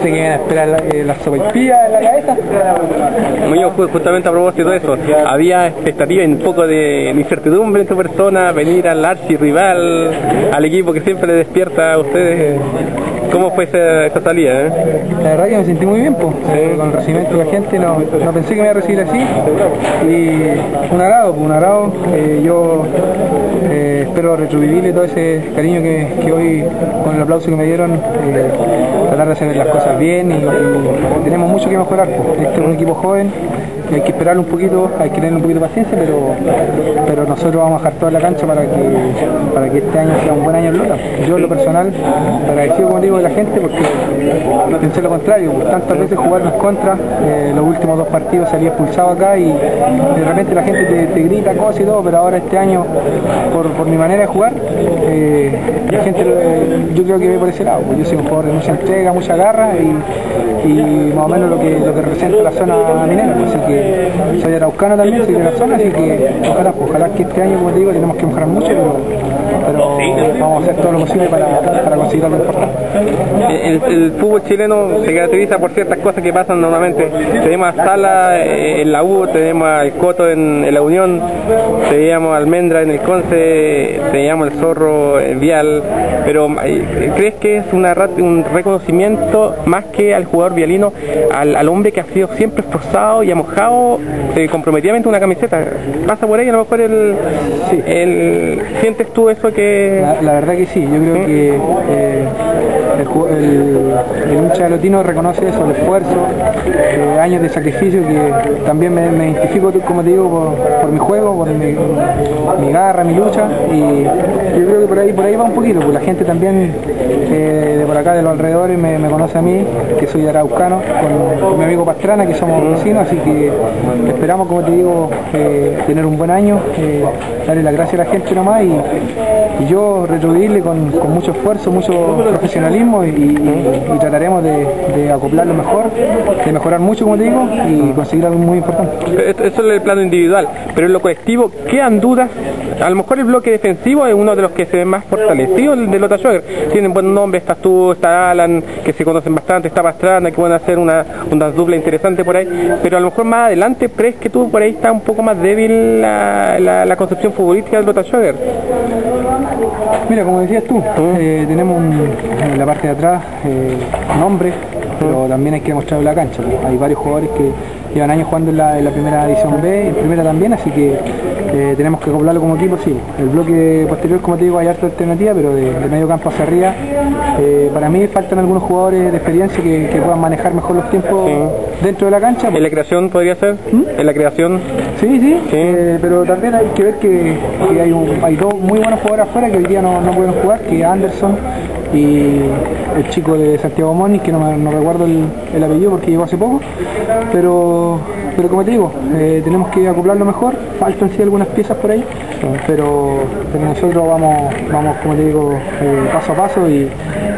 que iban a esperar la, eh, en la cabeza. Justamente a propósito de eso, había expectativa y un poco de incertidumbre en tu persona, venir al archirrival, al equipo que siempre le despierta a ustedes. ¿Cómo fue esa, esa salida? eh? La verdad que me sentí muy bien, eh, con el recibimiento de la gente, no, no pensé que me iba a recibir así. Y un agrado, un agrado. Eh, yo eh, espero retribuirle todo ese cariño que, hoy, con el aplauso que me dieron, tratar de hacer las cosas bien y, tenemos mucho que mejorar. pues. Este es un equipo joven, hay que esperar un poquito, hay que tener un poquito de paciencia, pero, pero nosotros vamos a dejar toda la cancha para que, para que este año sea un buen año en Lota. Yo en lo personal, agradecido como digo la gente porque pensé lo contrario, pues, tantas veces jugarnos contra, eh, los últimos dos partidos salí expulsado acá y de repente la gente te, grita cosas y todo, pero ahora este año, por, por mi manera de jugar, eh, la gente eh, yo creo que ve por ese lado, pues yo soy un jugador de mucha entrega, mucha garra y, y más o menos lo que, lo que representa la zona minera, pues, así que soy araucano también, soy de la zona, así que ojalá, ojalá que este año, como te digo, tenemos que mejorar mucho, pero, pero vamos a hacer todo lo posible para, para conseguir algo importante. El, el fútbol chileno se caracteriza por ciertas cosas que pasan normalmente. Tenemos a Sala eh, en la U, tenemos al Coto en, en la Unión, teníamos a Almendra en el Conce, teníamos el Zorro en Vial, pero eh, ¿crees que es una, un reconocimiento más que al jugador vialino, al, al hombre que ha sido siempre esforzado y ha mojado eh, comprometidamente una camiseta? ¿Pasa por ahí a lo mejor el, el sientes tú eso que... La, la verdad que sí, yo creo que eh, el, el, el hincha lotino reconoce eso, el esfuerzo, eh, años de sacrificio que también me, me identifico, como te digo, por, por mi juego, por mi, mi garra, mi lucha y yo creo que por ahí, por ahí va un poquito, pues la gente también eh, de por acá, de los alrededores, me, me conoce a mí, que soy araucano, con, con mi amigo Pastrana, que somos vecinos, así que esperamos, como te digo, eh, tener un buen año, eh, darle las gracias a la gente nomás y, y yo retribuirle con, con mucho esfuerzo, mucho profesionalismo y, trataremos de, de acoplarlo mejor, de mejorar mucho, como te digo, y conseguir algo muy importante. Eso es el plano individual, pero en lo colectivo quedan dudas. A lo mejor el bloque defensivo es uno de los que se ve más fortalecido de Lota Schwager. Tienen buen nombre, estás tú, está Alan, que se conocen bastante, está Pastrana, que pueden hacer una, una dupla interesante por ahí. Pero a lo mejor más adelante, ¿crees que tú por ahí está un poco más débil la, la, concepción futbolística del Lota Schwager? Mira, como decías tú, eh, tenemos un- en la parte de atrás eh, nombre, pero también hay que demostrarlo en la cancha. Hay varios jugadores que llevan años jugando en la, en la primera división B, en primera también, así que eh, tenemos que acoplarlo como equipo, sí. El bloque posterior, como te digo, hay harta alternativa, pero de, de medio campo hacia arriba, eh, para mí faltan algunos jugadores de experiencia que, que puedan manejar mejor los tiempos dentro de la cancha. ¿En la creación podría ser? ¿En la creación? Sí, sí, eh, pero también hay que ver que, que hay, un- hay dos muy buenos jugadores afuera que hoy día no, no pueden jugar, que Anderson y el chico de Santiago Moni, que no, me- no recuerdo el, el apellido porque llegó hace poco, pero, pero como te digo, eh, tenemos que acoplarlo mejor, faltan sí algunas piezas por ahí, pero, pero nosotros vamos, vamos como te digo, eh, paso a paso y,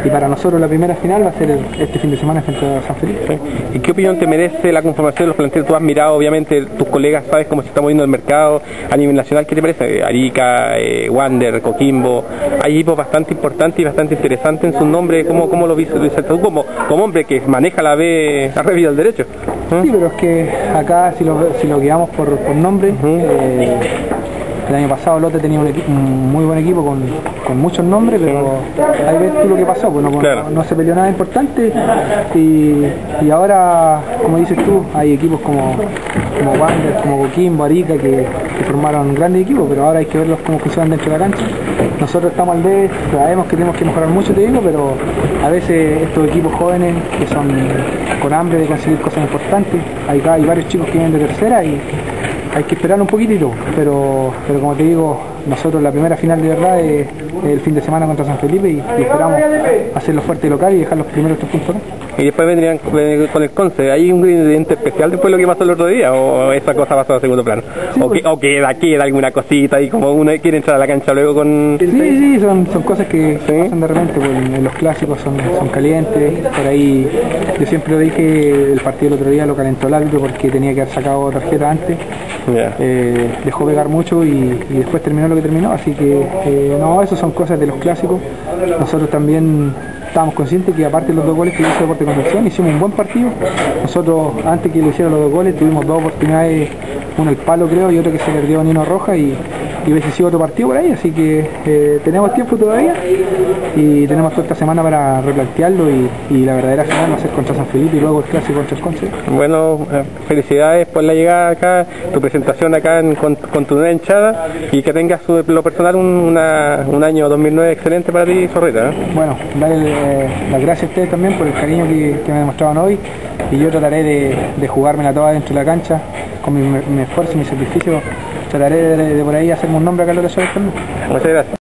y para nosotros la primera final va a ser este fin de semana frente a San Felipe. ¿Y qué opinión te merece la conformación de los planteles? Tú has mirado, obviamente, tus colegas, sabes cómo se está moviendo el mercado a nivel nacional. ¿Qué te parece? Arica, eh, Wander, Coquimbo. Hay equipos bastante importantes y bastante interesantes en su nombre. ¿Cómo, cómo lo visualizas tú como, como hombre que maneja la B, la revista del derecho? ¿Eh? Sí, pero es que acá si lo, si lo guiamos por, por nombre, eh, el año pasado Lote tenía un, un muy buen equipo con, con muchos nombres, pero ahí ves tú lo que pasó, pues no, Claro. no se peleó nada importante y, y ahora, como dices tú, hay equipos como, como Wander, como Coquimbo, Arica, que, que formaron grandes equipos, pero ahora hay que verlos cómo funcionan dentro de la cancha. Nosotros estamos al B, sabemos que tenemos que mejorar mucho, te digo, pero a veces estos equipos jóvenes que son con hambre de conseguir cosas importantes, hay, hay varios chicos que vienen de tercera y hay que esperar un poquitito, pero, pero como te digo, nosotros la primera final de verdad es, el fin de semana contra San Felipe y, esperamos hacerlo fuerte local y dejar los primeros tres puntos acá. Y después vendrían con con el Conce. ¿Hay un ingrediente especial después de lo que pasó el otro día? ¿O esa cosa pasó a segundo plano? ¿O, que, o queda, queda alguna cosita y como uno quiere entrar a la cancha luego con... Sí, sí, son, son cosas que pasan de repente, pues, los clásicos son, son calientes, por ahí yo siempre dije, el partido del otro día lo calentó el árbitro porque tenía que haber sacado tarjeta antes, eh, dejó pegar mucho y, y después terminó lo que terminó, así que eh, no, eso son cosas de los clásicos, nosotros también estábamos conscientes que aparte de los dos goles que hizo Deporte Concepción, hicimos un buen partido. Nosotros, antes que lo hicieran los dos goles, tuvimos dos oportunidades, uno al palo creo y otro que se perdió Nino Roja y, y hubiese sido otro partido por ahí, así que eh, tenemos tiempo todavía y tenemos toda esta semana para replantearlo y, y la verdadera final va a ser contra San Felipe y luego el clásico contra el Conce. Bueno, eh, felicidades por la llegada acá, tu presentación acá en- con, con tu nueva hinchada y que tengas su- lo personal un, una- un año 2009 excelente para ti, Zorreta. ¿eh? Bueno, darle eh, las gracias a ustedes también por el cariño que, que me demostraron hoy y yo trataré de, de jugármela toda dentro de la cancha con mi, mi esfuerzo y mi sacrificio. Trataré de, de por ahí hacerme un nombre acá en los también. Muchas gracias.